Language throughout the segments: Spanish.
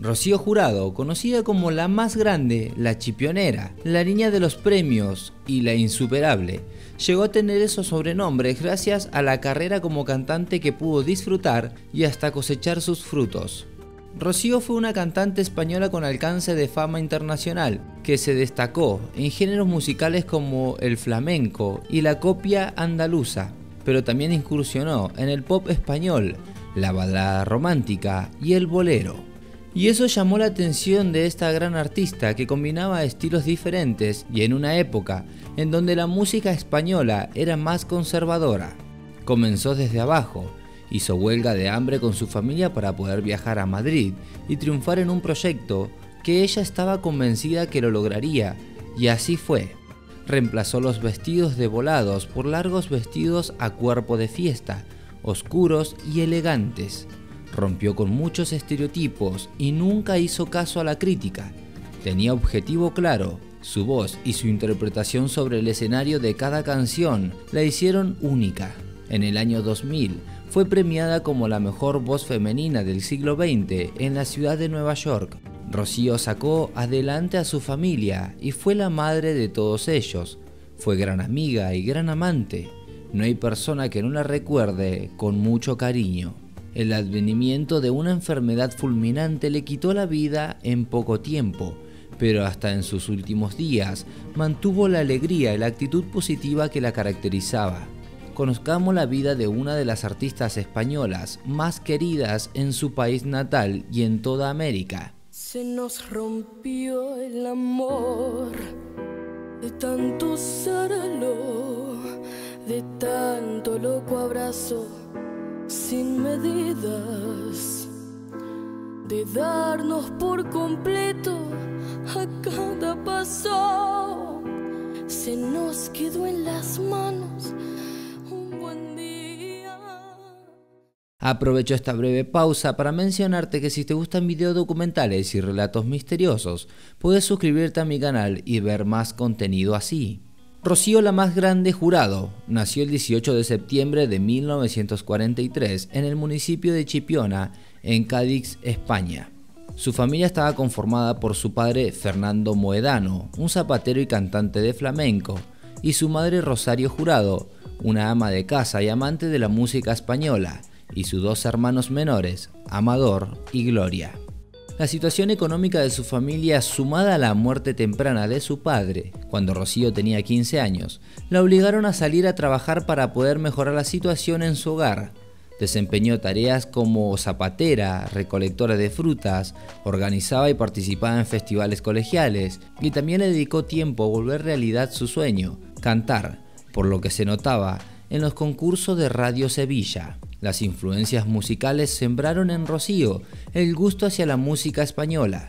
Rocío Jurado, conocida como la más grande, la chipionera, la niña de los premios y la insuperable, llegó a tener esos sobrenombres gracias a la carrera como cantante que pudo disfrutar y hasta cosechar sus frutos. Rocío fue una cantante española con alcance de fama internacional, que se destacó en géneros musicales como el flamenco y la copia andaluza, pero también incursionó en el pop español, la balada romántica y el bolero. Y eso llamó la atención de esta gran artista que combinaba estilos diferentes y en una época en donde la música española era más conservadora. Comenzó desde abajo, hizo huelga de hambre con su familia para poder viajar a Madrid y triunfar en un proyecto que ella estaba convencida que lo lograría, y así fue. Reemplazó los vestidos de volados por largos vestidos a cuerpo de fiesta, oscuros y elegantes rompió con muchos estereotipos y nunca hizo caso a la crítica. Tenía objetivo claro, su voz y su interpretación sobre el escenario de cada canción la hicieron única. En el año 2000 fue premiada como la mejor voz femenina del siglo XX en la ciudad de Nueva York. Rocío sacó adelante a su familia y fue la madre de todos ellos. Fue gran amiga y gran amante. No hay persona que no la recuerde con mucho cariño. El advenimiento de una enfermedad fulminante le quitó la vida en poco tiempo, pero hasta en sus últimos días mantuvo la alegría y la actitud positiva que la caracterizaba. Conozcamos la vida de una de las artistas españolas más queridas en su país natal y en toda América. Se nos rompió el amor de tanto de tanto loco abrazo sin medidas, de darnos por completo a cada paso. Se nos quedó en las manos un buen día. Aprovecho esta breve pausa para mencionarte que si te gustan videos documentales y relatos misteriosos, puedes suscribirte a mi canal y ver más contenido así. Rocío la más grande jurado nació el 18 de septiembre de 1943 en el municipio de Chipiona, en Cádiz, España. Su familia estaba conformada por su padre Fernando Moedano, un zapatero y cantante de flamenco, y su madre Rosario Jurado, una ama de casa y amante de la música española, y sus dos hermanos menores, Amador y Gloria. La situación económica de su familia, sumada a la muerte temprana de su padre, cuando Rocío tenía 15 años, la obligaron a salir a trabajar para poder mejorar la situación en su hogar. Desempeñó tareas como zapatera, recolectora de frutas, organizaba y participaba en festivales colegiales y también le dedicó tiempo a volver realidad su sueño, cantar, por lo que se notaba en los concursos de Radio Sevilla. Las influencias musicales sembraron en Rocío el gusto hacia la música española.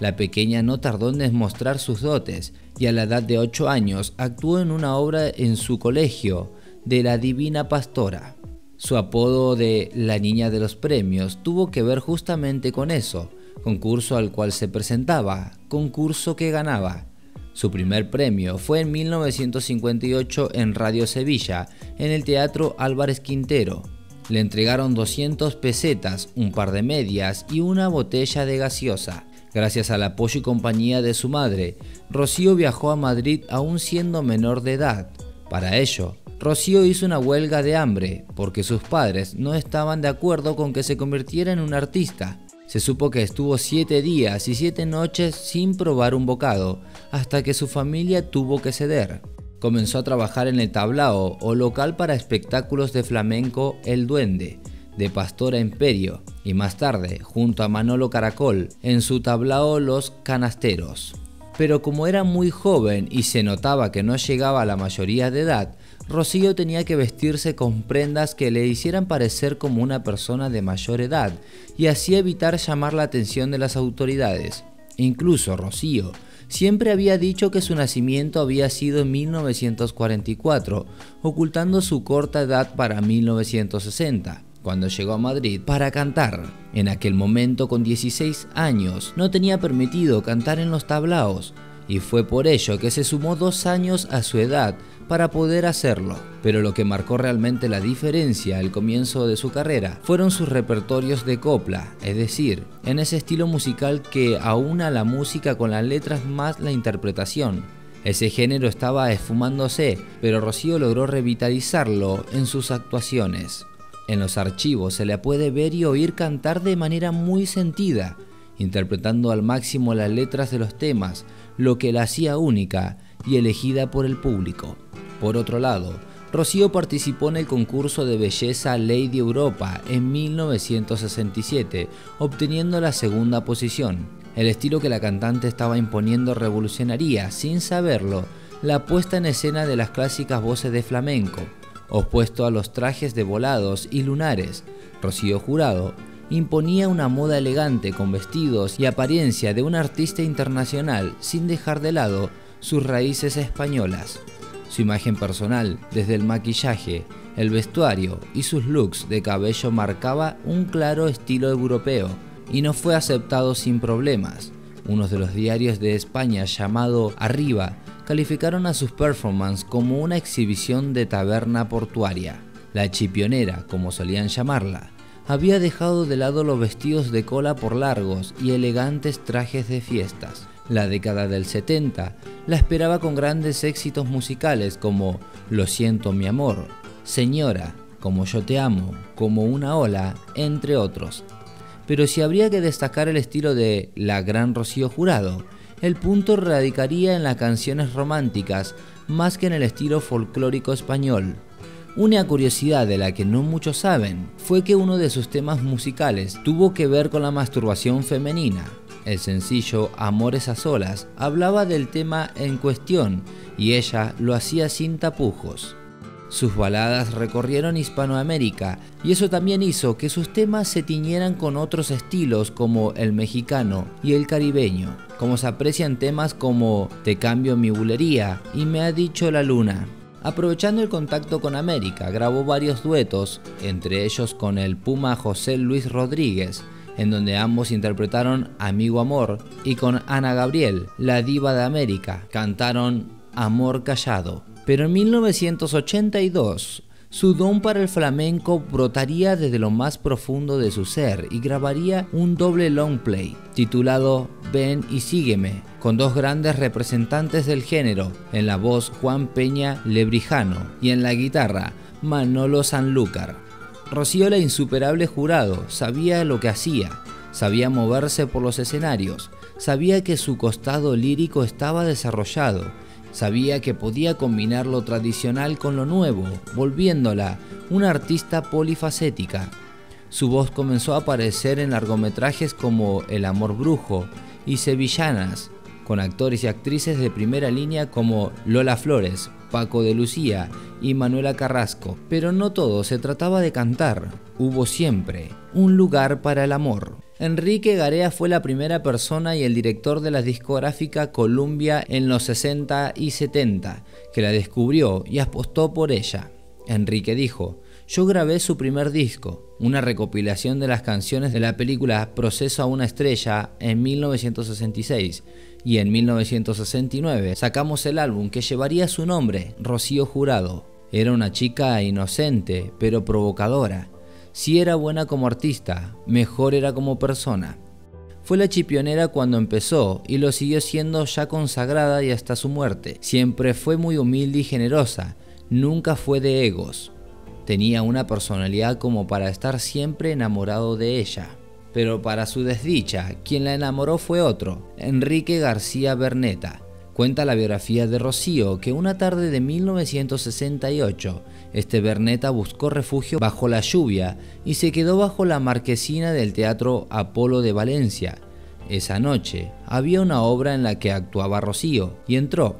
La pequeña no tardó en demostrar sus dotes y a la edad de 8 años actuó en una obra en su colegio de la Divina Pastora. Su apodo de La Niña de los Premios tuvo que ver justamente con eso, concurso al cual se presentaba, concurso que ganaba. Su primer premio fue en 1958 en Radio Sevilla, en el Teatro Álvarez Quintero. Le entregaron 200 pesetas, un par de medias y una botella de gaseosa. Gracias al apoyo y compañía de su madre, Rocío viajó a Madrid aún siendo menor de edad. Para ello, Rocío hizo una huelga de hambre porque sus padres no estaban de acuerdo con que se convirtiera en un artista. Se supo que estuvo siete días y siete noches sin probar un bocado, hasta que su familia tuvo que ceder comenzó a trabajar en el tablao o local para espectáculos de flamenco El Duende, de Pastora Imperio, y más tarde, junto a Manolo Caracol, en su tablao Los Canasteros. Pero como era muy joven y se notaba que no llegaba a la mayoría de edad, Rocío tenía que vestirse con prendas que le hicieran parecer como una persona de mayor edad y así evitar llamar la atención de las autoridades. Incluso Rocío siempre había dicho que su nacimiento había sido en 1944, ocultando su corta edad para 1960 cuando llegó a Madrid para cantar. En aquel momento, con 16 años, no tenía permitido cantar en los tablaos y fue por ello que se sumó dos años a su edad para poder hacerlo. Pero lo que marcó realmente la diferencia al comienzo de su carrera fueron sus repertorios de copla, es decir, en ese estilo musical que aúna la música con las letras más la interpretación. Ese género estaba esfumándose, pero Rocío logró revitalizarlo en sus actuaciones. En los archivos se le puede ver y oír cantar de manera muy sentida, interpretando al máximo las letras de los temas, lo que la hacía única y elegida por el público. Por otro lado, Rocío participó en el concurso de belleza Lady Europa en 1967, obteniendo la segunda posición. El estilo que la cantante estaba imponiendo revolucionaría, sin saberlo, la puesta en escena de las clásicas voces de flamenco, opuesto a los trajes de volados y lunares. Rocío Jurado imponía una moda elegante con vestidos y apariencia de un artista internacional sin dejar de lado sus raíces españolas. Su imagen personal, desde el maquillaje, el vestuario y sus looks de cabello marcaba un claro estilo europeo y no fue aceptado sin problemas. Uno de los diarios de España llamado Arriba calificaron a sus performances como una exhibición de taberna portuaria. La chipionera, como solían llamarla, había dejado de lado los vestidos de cola por largos y elegantes trajes de fiestas. La década del 70 la esperaba con grandes éxitos musicales como Lo siento mi amor, Señora, Como yo te amo, Como una ola, entre otros. Pero si habría que destacar el estilo de La Gran Rocío Jurado, el punto radicaría en las canciones románticas más que en el estilo folclórico español. Una curiosidad de la que no muchos saben fue que uno de sus temas musicales tuvo que ver con la masturbación femenina. El sencillo Amores a solas hablaba del tema en cuestión y ella lo hacía sin tapujos. Sus baladas recorrieron Hispanoamérica y eso también hizo que sus temas se tiñeran con otros estilos como el mexicano y el caribeño, como se aprecian temas como Te cambio mi bulería y Me ha dicho la luna. Aprovechando el contacto con América, grabó varios duetos, entre ellos con el Puma José Luis Rodríguez, en donde ambos interpretaron Amigo Amor, y con Ana Gabriel, la diva de América, cantaron Amor Callado. Pero en 1982, su don para el flamenco brotaría desde lo más profundo de su ser y grabaría un doble long play titulado Ven y sígueme, con dos grandes representantes del género, en la voz Juan Peña Lebrijano y en la guitarra Manolo Sanlúcar. Rocío la insuperable jurado sabía lo que hacía, sabía moverse por los escenarios, sabía que su costado lírico estaba desarrollado Sabía que podía combinar lo tradicional con lo nuevo, volviéndola una artista polifacética. Su voz comenzó a aparecer en largometrajes como El amor brujo y Sevillanas, con actores y actrices de primera línea como Lola Flores, Paco de Lucía y Manuela Carrasco. Pero no todo se trataba de cantar, hubo siempre un lugar para el amor. Enrique Garea fue la primera persona y el director de la discográfica Columbia en los 60 y 70, que la descubrió y apostó por ella. Enrique dijo, yo grabé su primer disco, una recopilación de las canciones de la película Proceso a una estrella en 1966 y en 1969 sacamos el álbum que llevaría su nombre, Rocío Jurado. Era una chica inocente pero provocadora si era buena como artista, mejor era como persona. Fue la chipionera cuando empezó y lo siguió siendo ya consagrada y hasta su muerte. Siempre fue muy humilde y generosa, nunca fue de egos. Tenía una personalidad como para estar siempre enamorado de ella. Pero para su desdicha, quien la enamoró fue otro, Enrique García Berneta. Cuenta la biografía de Rocío que una tarde de 1968 este Berneta buscó refugio bajo la lluvia y se quedó bajo la marquesina del Teatro Apolo de Valencia. Esa noche había una obra en la que actuaba Rocío y entró.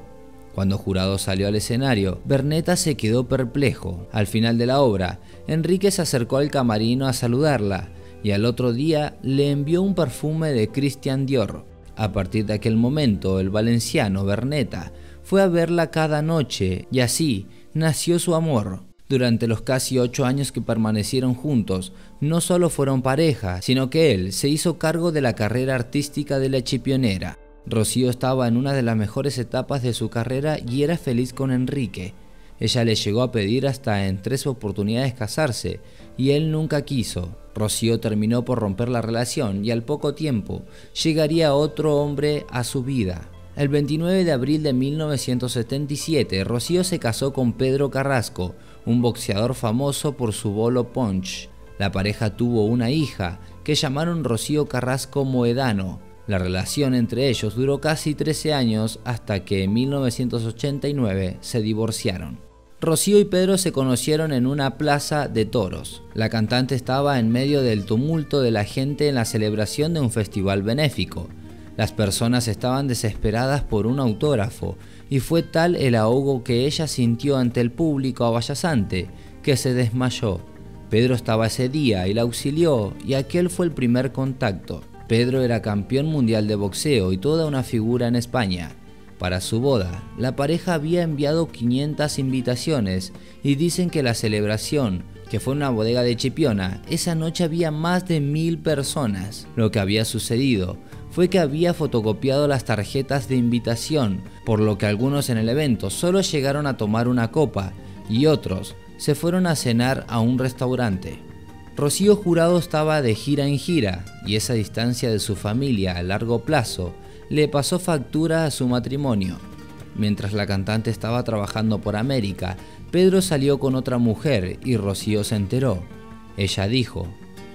Cuando Jurado salió al escenario, Berneta se quedó perplejo. Al final de la obra, Enrique se acercó al camarino a saludarla y al otro día le envió un perfume de Christian Dior. A partir de aquel momento, el valenciano Berneta fue a verla cada noche y así nació su amor. Durante los casi ocho años que permanecieron juntos, no solo fueron pareja, sino que él se hizo cargo de la carrera artística de la chipionera. Rocío estaba en una de las mejores etapas de su carrera y era feliz con Enrique. Ella le llegó a pedir hasta en tres oportunidades casarse y él nunca quiso. Rocío terminó por romper la relación y al poco tiempo llegaría otro hombre a su vida. El 29 de abril de 1977, Rocío se casó con Pedro Carrasco, un boxeador famoso por su bolo punch. La pareja tuvo una hija que llamaron Rocío Carrasco Moedano. La relación entre ellos duró casi 13 años hasta que en 1989 se divorciaron. Rocío y Pedro se conocieron en una plaza de toros. La cantante estaba en medio del tumulto de la gente en la celebración de un festival benéfico. Las personas estaban desesperadas por un autógrafo y fue tal el ahogo que ella sintió ante el público abayazante que se desmayó. Pedro estaba ese día y la auxilió y aquel fue el primer contacto. Pedro era campeón mundial de boxeo y toda una figura en España. Para su boda, la pareja había enviado 500 invitaciones y dicen que la celebración, que fue una bodega de Chipiona, esa noche había más de mil personas. Lo que había sucedido fue que había fotocopiado las tarjetas de invitación, por lo que algunos en el evento solo llegaron a tomar una copa y otros se fueron a cenar a un restaurante. Rocío Jurado estaba de gira en gira y esa distancia de su familia a largo plazo le pasó factura a su matrimonio. Mientras la cantante estaba trabajando por América, Pedro salió con otra mujer y Rocío se enteró. Ella dijo,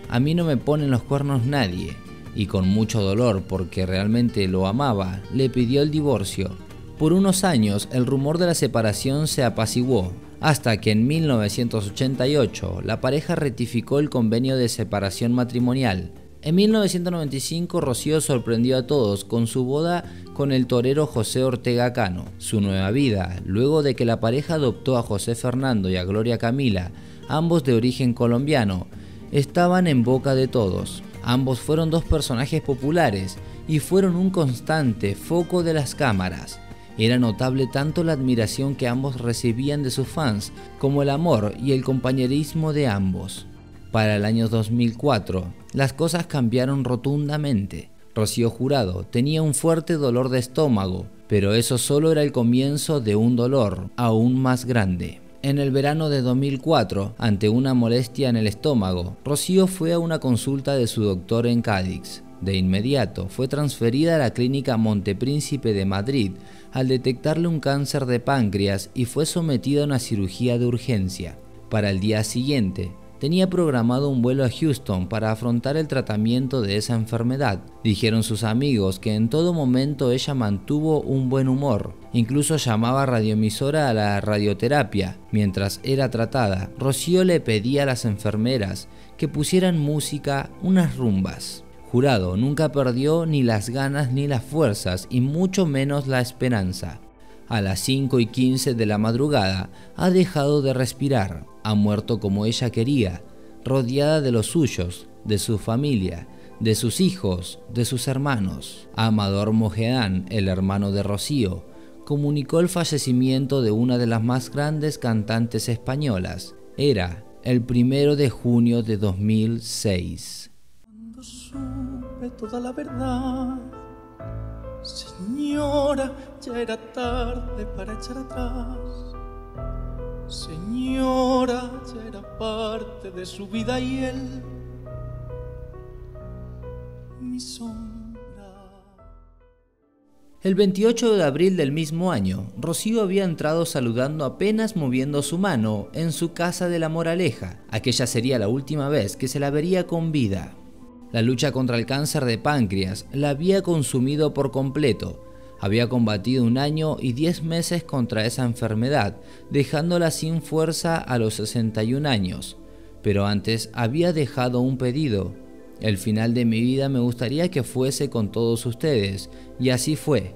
a mí no me ponen los cuernos nadie, y con mucho dolor porque realmente lo amaba, le pidió el divorcio. Por unos años el rumor de la separación se apaciguó, hasta que en 1988 la pareja rectificó el convenio de separación matrimonial. En 1995 Rocío sorprendió a todos con su boda con el torero José Ortega Cano. Su nueva vida, luego de que la pareja adoptó a José Fernando y a Gloria Camila, ambos de origen colombiano, estaban en boca de todos. Ambos fueron dos personajes populares y fueron un constante foco de las cámaras. Era notable tanto la admiración que ambos recibían de sus fans como el amor y el compañerismo de ambos. Para el año 2004, las cosas cambiaron rotundamente. Rocío Jurado tenía un fuerte dolor de estómago, pero eso solo era el comienzo de un dolor aún más grande. En el verano de 2004, ante una molestia en el estómago, Rocío fue a una consulta de su doctor en Cádiz. De inmediato fue transferida a la clínica Montepríncipe de Madrid al detectarle un cáncer de páncreas y fue sometida a una cirugía de urgencia. Para el día siguiente, tenía programado un vuelo a Houston para afrontar el tratamiento de esa enfermedad. Dijeron sus amigos que en todo momento ella mantuvo un buen humor, incluso llamaba radioemisora a la radioterapia. Mientras era tratada, Rocío le pedía a las enfermeras que pusieran música, unas rumbas. Jurado nunca perdió ni las ganas ni las fuerzas y mucho menos la esperanza. A las 5 y 15 de la madrugada ha dejado de respirar, ha muerto como ella quería, rodeada de los suyos, de su familia, de sus hijos, de sus hermanos. Amador Mojedán, el hermano de Rocío, comunicó el fallecimiento de una de las más grandes cantantes españolas. Era el primero de junio de 2006 toda la verdad. Señora, ya era tarde para echar atrás. Señora, ya era parte de su vida y él, mi sombra. El 28 de abril del mismo año, Rocío había entrado saludando apenas moviendo su mano en su casa de la Moraleja. Aquella sería la última vez que se la vería con vida. La lucha contra el cáncer de páncreas la había consumido por completo. Había combatido un año y diez meses contra esa enfermedad, dejándola sin fuerza a los 61 años. Pero antes había dejado un pedido. El final de mi vida me gustaría que fuese con todos ustedes, y así fue.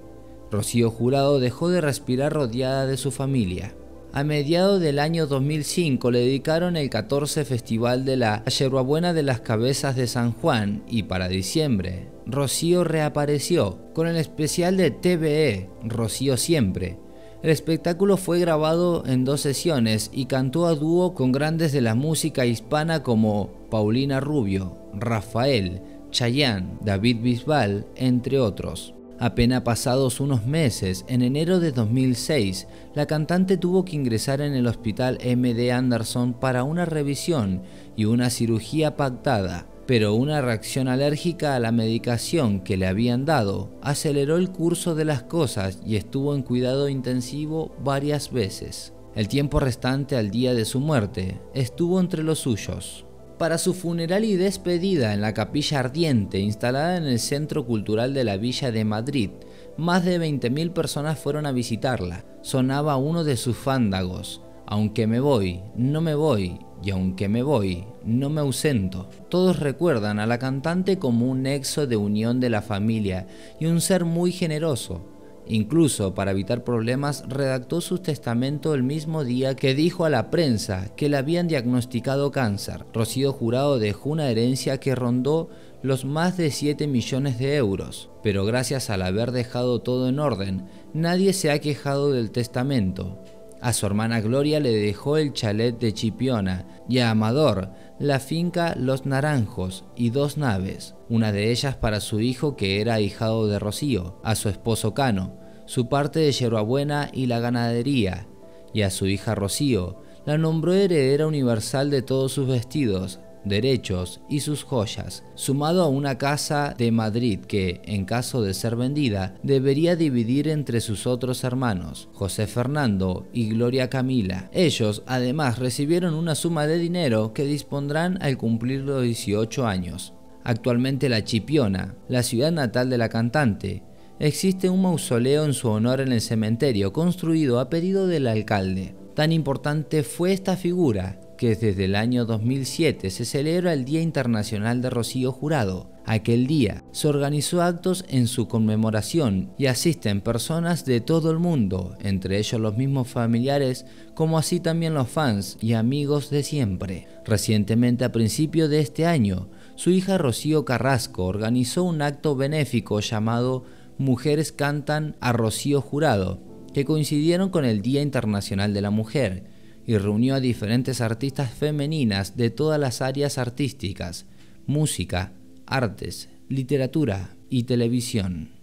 Rocío Jurado dejó de respirar rodeada de su familia. A mediados del año 2005 le dedicaron el 14 Festival de la Yerbabuena de las Cabezas de San Juan y para diciembre, Rocío reapareció con el especial de TVE, Rocío Siempre. El espectáculo fue grabado en dos sesiones y cantó a dúo con grandes de la música hispana como Paulina Rubio, Rafael, Chayanne, David Bisbal, entre otros. Apenas pasados unos meses, en enero de 2006, la cantante tuvo que ingresar en el hospital MD Anderson para una revisión y una cirugía pactada, pero una reacción alérgica a la medicación que le habían dado aceleró el curso de las cosas y estuvo en cuidado intensivo varias veces. El tiempo restante al día de su muerte estuvo entre los suyos para su funeral y despedida en la capilla ardiente instalada en el Centro Cultural de la Villa de Madrid. Más de 20.000 personas fueron a visitarla. Sonaba uno de sus fándagos. Aunque me voy, no me voy, y aunque me voy, no me ausento. Todos recuerdan a la cantante como un nexo de unión de la familia y un ser muy generoso, Incluso, para evitar problemas, redactó su testamento el mismo día que dijo a la prensa que le habían diagnosticado cáncer. Rocío Jurado dejó una herencia que rondó los más de 7 millones de euros, pero gracias al haber dejado todo en orden, nadie se ha quejado del testamento. A su hermana Gloria le dejó el chalet de Chipiona y a Amador la finca Los Naranjos y dos naves, una de ellas para su hijo que era ahijado de Rocío, a su esposo Cano, su parte de yerbabuena y la ganadería, y a su hija Rocío la nombró heredera universal de todos sus vestidos, derechos y sus joyas, sumado a una casa de Madrid que, en caso de ser vendida, debería dividir entre sus otros hermanos, José Fernando y Gloria Camila. Ellos, además, recibieron una suma de dinero que dispondrán al cumplir los 18 años. Actualmente La Chipiona, la ciudad natal de la cantante, existe un mausoleo en su honor en el cementerio construido a pedido del alcalde. Tan importante fue esta figura que desde el año 2007 se celebra el Día Internacional de Rocío Jurado. Aquel día se organizó actos en su conmemoración y asisten personas de todo el mundo, entre ellos los mismos familiares, como así también los fans y amigos de siempre. Recientemente, a principio de este año, su hija Rocío Carrasco organizó un acto benéfico llamado Mujeres cantan a Rocío Jurado, que coincidieron con el Día Internacional de la Mujer y reunió a diferentes artistas femeninas de todas las áreas artísticas, música, artes, literatura y televisión.